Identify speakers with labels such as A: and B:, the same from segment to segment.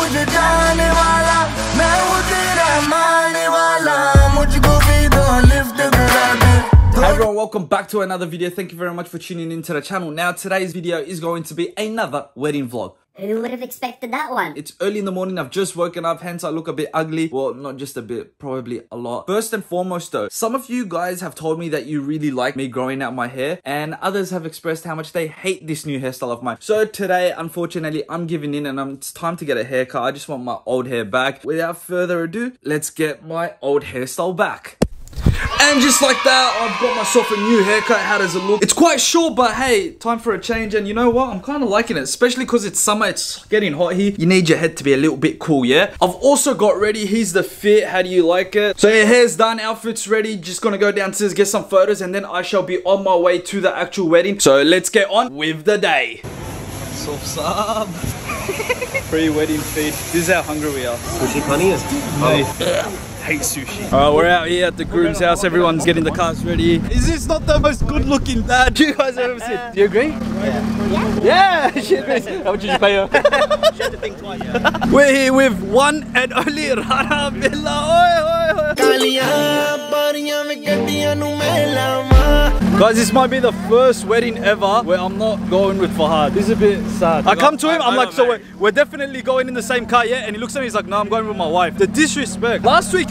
A: मुझे जाने
B: welcome back to another video. Thank you very much for tuning into the channel. Now, today's video is going to be another wedding vlog.
C: Who would have expected that one?
B: It's early in the morning, I've just woken up, hence I look a bit ugly. Well, not just a bit, probably a lot. First and foremost though, some of you guys have told me that you really like me growing out my hair, and others have expressed how much they hate this new hairstyle of mine. So today, unfortunately, I'm giving in and um, it's time to get a haircut. I just want my old hair back. Without further ado, let's get my old hairstyle back. And just like that, I've got myself a new haircut. How does it look? It's quite short, but hey, time for a change. And you know what? I'm kind of liking it, especially because it's summer. It's getting hot here. You need your head to be a little bit cool, yeah? I've also got ready. Here's the fit. How do you like it? So your hair's done, outfit's ready. Just gonna go downstairs, get some photos, and then I shall be on my way to the actual wedding. So let's get on with the day. Soft sub. Pre-wedding feed. This is how hungry we are.
D: Sushi funny is.
B: Oh hate sushi. Alright, we're out here at the groom's house. Everyone's getting the cars ready. Is this not the most good looking dad you guys have ever seen? Do you agree? Yeah. Yeah! How much did you pay her?
D: she had to think twice. Yeah.
B: We're here with one and only
A: Rara Bella.
B: Guys, this might be the first wedding ever where I'm not going with Fahad. This is a bit sad. I come to him, I'm like, so we're, we're definitely going in the same car, yeah? And he looks at me, he's like, no, I'm going with my wife. The disrespect. Last week,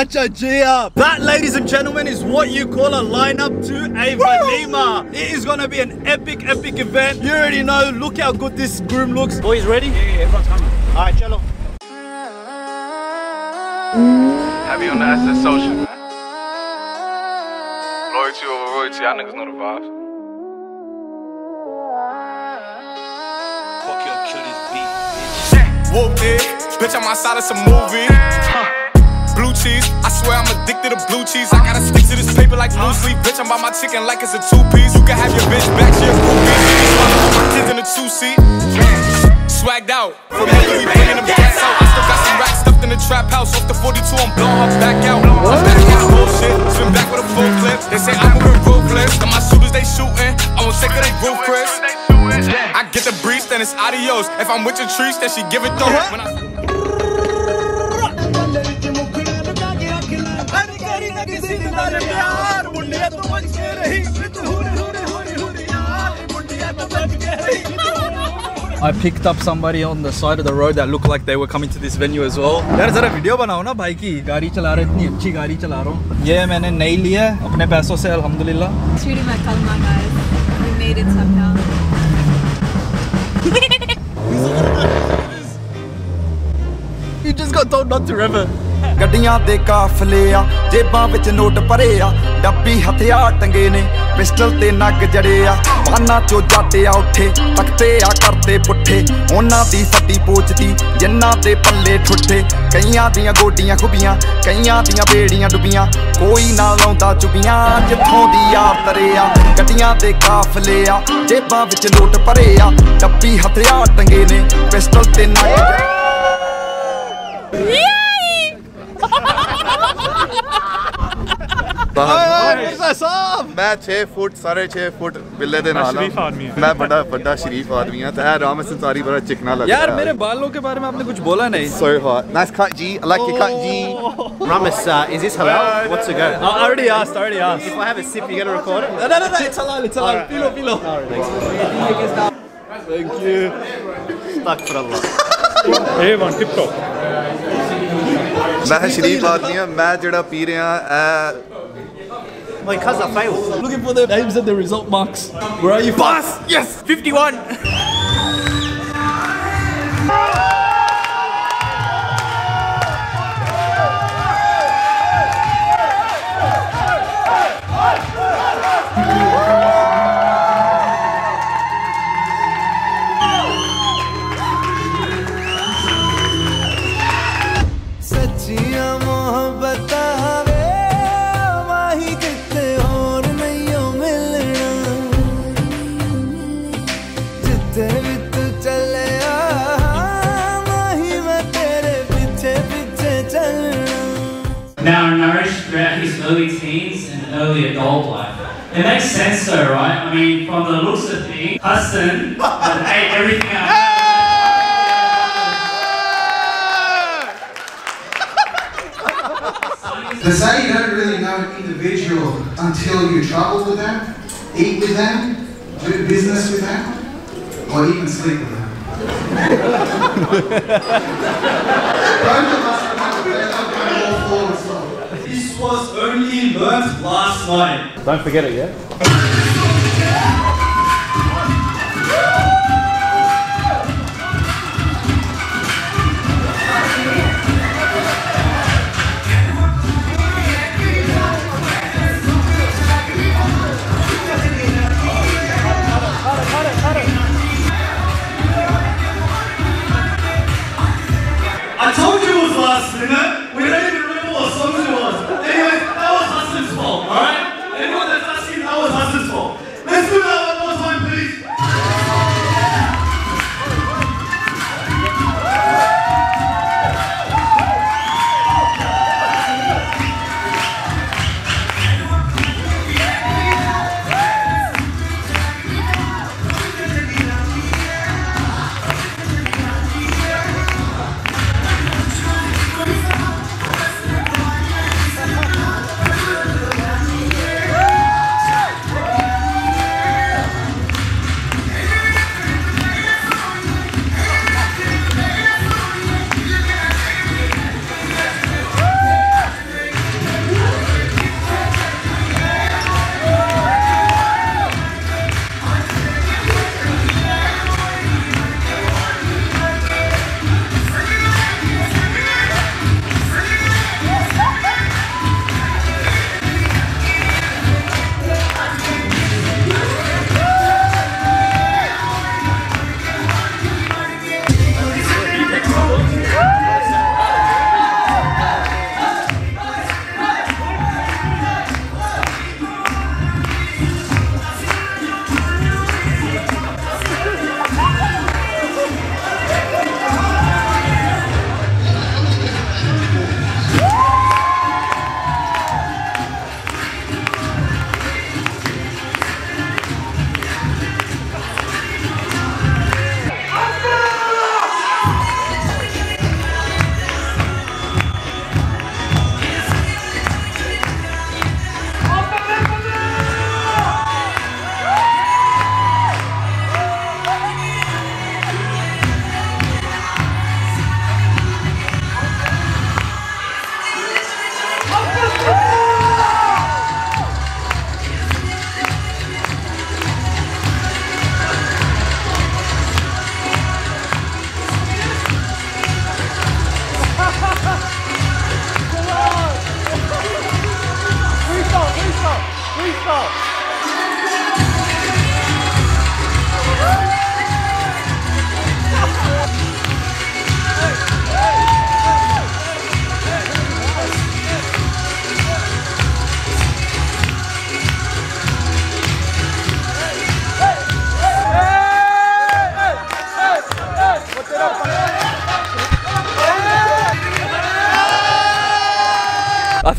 B: such a G up. That, ladies and gentlemen, is what you call a lineup to a Valima. It is gonna be an epic, epic event. You already know. Look how good this groom looks.
D: Boys ready? Yeah, yeah, everyone's coming. Alright, cello.
E: Happy on the SS social, man. Loyalty over royalty, y'all niggas know the vibes.
B: Fuck your kill this beat.
E: Whooped it, bitch, I'm outside of some movie. Blue cheese, I swear I'm addicted to blue cheese. I gotta stick to this paper like blue sleep. Bitch, I'm by my chicken like it's a two piece. You can have your bitch back, she a groupie. My kids in a two seat. Swagged out, from here we bringing them gas out. I still got some racks stuffed in the trap house. Off the 42, I'm blowing her back out. I'm back out, bullshit. Spin back with a full clip. They say I'm moving ruthless. Got my shooters, they shooting. I won't take her, they roof, Chris. I get the breeze, then it's adios. If I'm with your trees, then she give it though. I
B: picked up somebody on the side of the road that looked like they were coming to this venue as well. यार जरा video बनाओ ना भाई की गाड़ी चला रहे इतनी अच्छी गाड़ी चला रहा हूँ ये मैंने नई ली है अपने पैसों से अल्हम्दुलिल्लाह
F: It's really my kalma, guys. We made it somehow.
B: You just got told not to rev it.
G: ਗੱਡੀਆਂ ਦੇ ਕਾਫਲੇ ਆ ਜੇਬਾਂ ਵਿੱਚ ਨੋਟ ਭਰੇ ਆ ਡੱਬੀ ਹਥਿਆਰ ਟੰਗੇ ਨੇ, ਪਿਸਟਲ ਤੇ ਨੱਕ ਜੜੇ ਆ ਬਾਨਾਂ ਚੋਂ ਜਾਤੇ ਆ ਉੱਠੇ, ਤਖਤੇ ਆ ਕਰਦੇ ਪੁੱਠੇ, ਉਹਨਾਂ ਦੀ ਫੱਟੀ ਪੋਚਦੀ, ਜਿੰਨਾਂ ਦੇ ਪੱਲੇ ਠੁੱਠੇ। ਕਈਆਂ ਦੀਆਂ ਗੋਡੀਆਂ ਖੁੱਬੀਆਂ, ਕਈਆਂ ਦੀਆਂ ਬੇੜੀਆਂ ਡੁੱਬੀਆਂ, ਕੋਈ ਨਾ ਲਾਉਂਦਾ ਚੁਬੀਆਂ ਜਿੱਥੋਂ ਦੀ ਆਪ ਤਰੇ ਆ ਗੱਡੀਆਂ ਦੇ ਕਾਫਲੇ ਆ ਜੇਬਾਂ ਵਿੱਚ ਨੋਟ ਭਰੇ ਆ ਡੱਬੀ ਹਥਿਆਰ ਟੰਗੇ ਨੇ, ਪਿਸਟਲ ਤੇ ਨੱਕ ਜੜੇ
H: ਮੈਂ 6 ਫੁੱਟ ਸਾਢੇ 6 ਫੁੱਟ ਬਿੱਲੇ ਦੇ ਨਾਲ
E: शरीफ आदमी है।
H: ਮੈਂ ਬੜਾ ਵੱਡਾ ਸ਼ਰੀਫ ਆਦਮੀ ਹਾਂ ਤੇ ਇਹ ਰਾਮ ਸੰਸਾਰੀ ਬੜਾ ਚਿਕਨਾ ਲੱਗਦਾ
B: यार मेरे बालों के बारे में आपने कुछ बोला नहीं
H: so hot nice cut G I like your cut G
D: Ramis, uh, is this halal? What's the go?
B: I already asked, I already asked.
D: If I have a sip, you're gonna record it?
B: No, no, no, no, it's halal, it's halal. Filo, filo. Thank you.
D: Stuck for Allah.
H: ਮੈਂ ਸ਼ਰੀਫ ਆਦਮੀ ਹਾਂ ਮੈਂ ਜਿਹੜਾ ਪੀ ਰਿਹਾ ਇਹ
D: My cousin failed.
B: Looking for the names and the result marks. Where are you? Boss! Yes! 51!
I: Makes sense though, right? I mean, from the looks of things, Hudson ate everything out.
J: They say you don't really know an individual until you travel with them, eat with them, do business with them, or even sleep with them. Both of us remember they're not going all forward slow.
K: This was only learnt last night.
D: Don't forget it, yeah?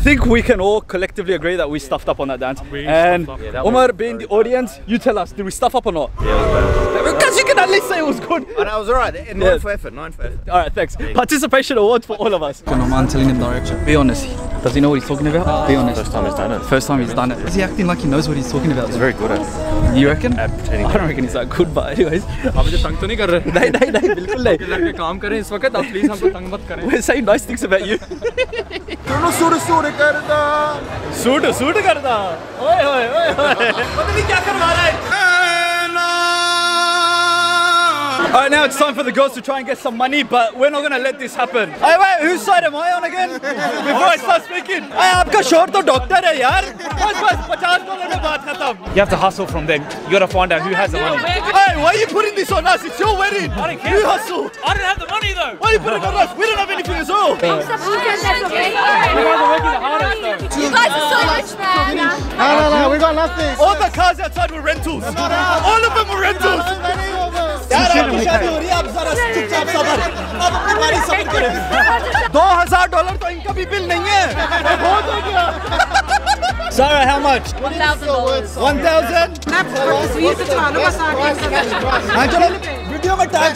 B: Think we can all collectively agree that we stuffed up on that dance. and Omar, being the audience, you tell us, did we stuff up or not? Yeah, because you can at least say it was good.
D: And I was alright. Nine
B: yeah.
D: for effort, nine for effort.
B: Alright, thanks. Participation awards for all of us. No man telling him direction. Be honest. Does he know what he's talking about? Be honest. First time he's done it. First time he's done it. Is he acting like he knows what he's talking about? He's very good at it. You reckon? I don't reckon he's that good, but anyways.
L: आप मुझे तंग
B: We're saying nice things about you.
H: दोनों suit suit करता
B: suit suit करता ओए ओए ओए पता नहीं क्या करवा रहा है Alright, now it's time for the girls to try and get some money, but we're not gonna let this happen. Hey, wait, whose side am I on again? Before I start speaking. Hey, आपका शोर तो doctor है यार. बस बस 50 dollar में बात खत्म.
L: You have to hustle from them. You gotta find out who has the money.
B: Hey, why are you putting this on us? It's your wedding.
L: I don't care.
B: You hustle.
L: I don't have the money though.
B: Why are you putting it on us? We don't have anything at all.
L: You guys are working the hardest though.
F: You guys are so much, man.
B: No, no, no, we got nothing. All the cars outside were rentals. All of them were rentals. यार आपकी शादी हो रही है आप जरा चुपचाप सबर आप अपनी बारी सबर करें दो हज़ार डॉलर तो इनका भी बिल नहीं है Sarah, how much?
L: $1,000.
B: 1000 हाँ चलो वीडियो में टैग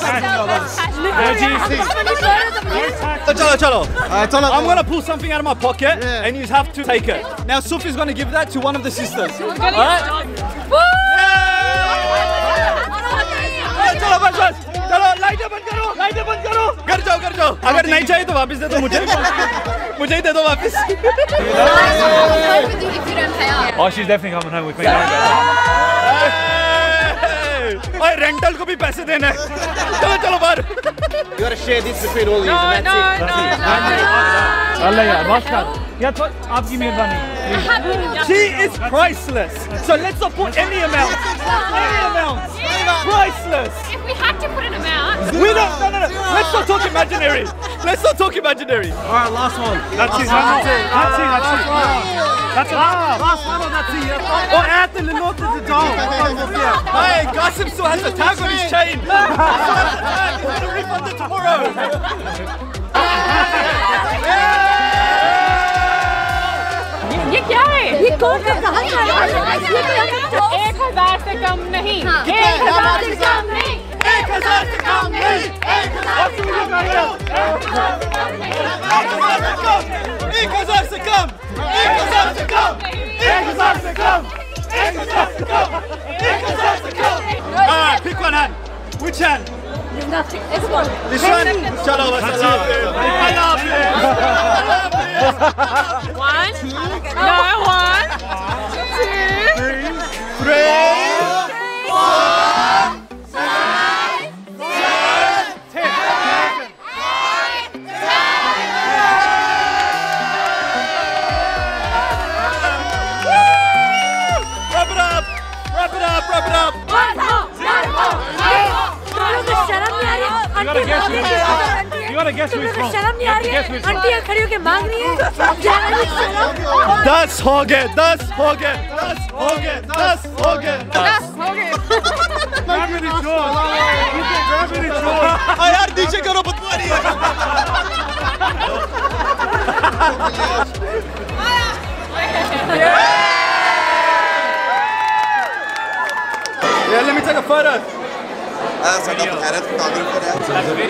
B: चलो चलो चलो I'm gonna pull something out of my pocket yeah. and you have to take it. Now Sufi's gonna give that to one of the sisters. Alright? बस बस चलो लाइटें बंद करो लाइटें बंद करो घर जाओ घर जाओ अगर नहीं चाहिए तो वापस दे दो मुझे मुझे ही दे दो वापस
L: Oh, she's definitely coming home with me.
B: ओए रेंटल को भी पैसे देना है चलो चलो बाहर
M: You gotta share this between all these
L: No,
M: and that's
L: no,
M: it.
L: no, अल्लाह यार बस कर या तो आपकी मेहरबानी
B: She is priceless. So let's not put any amount. Any amount. Priceless.
F: If we had to put an amount.
B: We don't. No, no, no. Let's not talk imaginary. Let's not talk imaginary.
M: All right, last one.
L: That's it, that's it, that's it, that's it. That's it.
M: Last one on that team. Oh, Anthony looked at the dog.
B: Hey, Gossip still has a tag on his chain. Still has a tag. He's gonna refund it tomorrow.
F: ये क्या है ये कौन सा कहाँ जा रहा है एक हज़ार से कम नहीं एक हज़ार से कम नहीं
B: एक हज़ार से कम नहीं एक हज़ार से कम एक हज़ार से कम एक हज़ार से कम एक हज़ार से कम एक हज़ार से कम एक हज़ार से कम Alright, pick one hand. Which hand?
F: Nothing. This one.
B: This one? Chalo, bas, I love. I love. I love.
F: One. No, one. Two.
B: Three.
L: Gotta guess who. You gotta guess who he's from.
I: शर्म नहीं
L: You
I: आ रही है
L: from.
I: आंटियाँ खड़ी होके मांग रही है
B: दस हो गए दस हो गए दस हो गए दस हो गए
L: draws.
B: हाँ यार नीचे करो बदबू आ रही है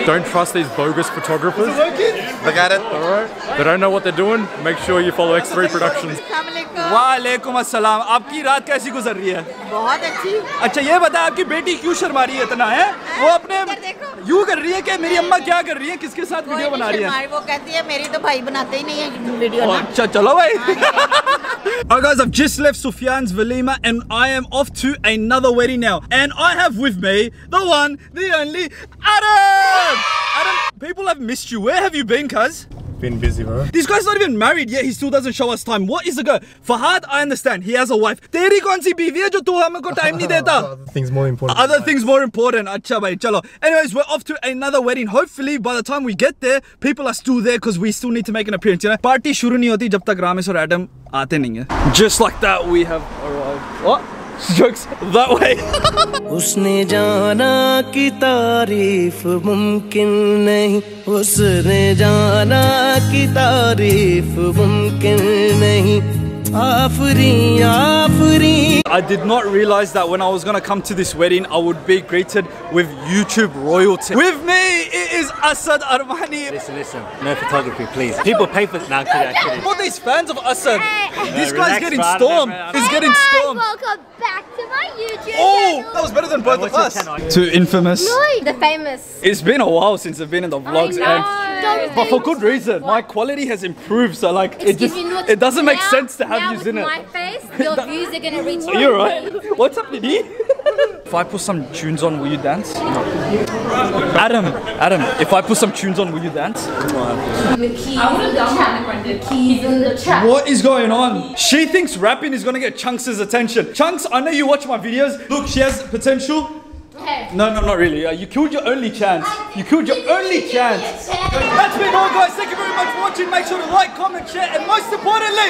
N: Don't trust these bogus photographers. They don't know what they're doing. Make sure you follow X3 Productions.
B: वालेकुम अस्सलाम आपकी रात कैसी गुजर रही है?
I: बहुत अच्छी।
B: अच्छा ये बता आपकी बेटी क्यों शर्मा रही है इतना है? वो अपने यूँ कर रही है कि मेरी अम्मा क्या कर रही है? किसके साथ वीडियो बना रही है?
I: वो कहती है मेरी तो भाई बनाते ही नहीं है वीडियो
B: अच्छा चलो भाई। Alright guys, I've just left Sufyan's Valima and I am off to another wedding now. And I have with me the one, the only, Adam! Adam, people have missed you. Where have you been, cuz?
N: Been busy, bro.
B: This guy's not even married yet. He still doesn't show us time. What is the girl? Fahad, I understand. He has a wife. time
N: things more important.
B: Other things more important. Acha bhai, chalo. Anyways, we're off to another wedding. Hopefully, by the time we get there, people are still there because we still need to make an appearance. You know, party shuru nahi hoti jab tak Ramis aur Adam aate nahi hai. Just like that, we have arrived. What? Jokes that way.
O: उसने जाना कि तारीफ मुमकिन नहीं उसने जाना कि तारीफ मुमकिन नहीं आफरी आफरी
B: I did not realize that when I was gonna come to this wedding, I would be greeted with YouTube royalty. With me, it is Asad Armani.
M: Listen, listen. No photography, please. People pay for. No, kidding, kidding.
B: What these fans of Asad? This
M: No,
B: guy's
M: relax,
B: getting
M: man.
B: stormed.
M: Hey,
B: He's
M: guys,
B: getting stormed.
D: Welcome back to my YouTube
B: Oh, that was better than both of us. Too infamous.
D: The famous.
B: It's been a while since I've been in the vlogs,
D: know.
B: and but for good reason. My quality has improved, so like it just, it doesn't make sense to have
D: now
B: you in it.
D: my face, your views are gonna reach.
B: Are you alright? What's up, Nidhi? if I put some tunes on, will you dance? Adam, Adam, if I put some tunes on, will you dance?
D: The keys I in the. The keys in the chat.
B: What is going on? She thinks rapping is gonna get Chunkz' attention. Chunkz, I know you watch my videos. Look, she has potential.
D: Okay.
B: No, no, not really. Uh, you killed your only chance. You killed your only chance. That's been all, guys. Thank you very much for watching. Make sure to like, comment, share, and most importantly,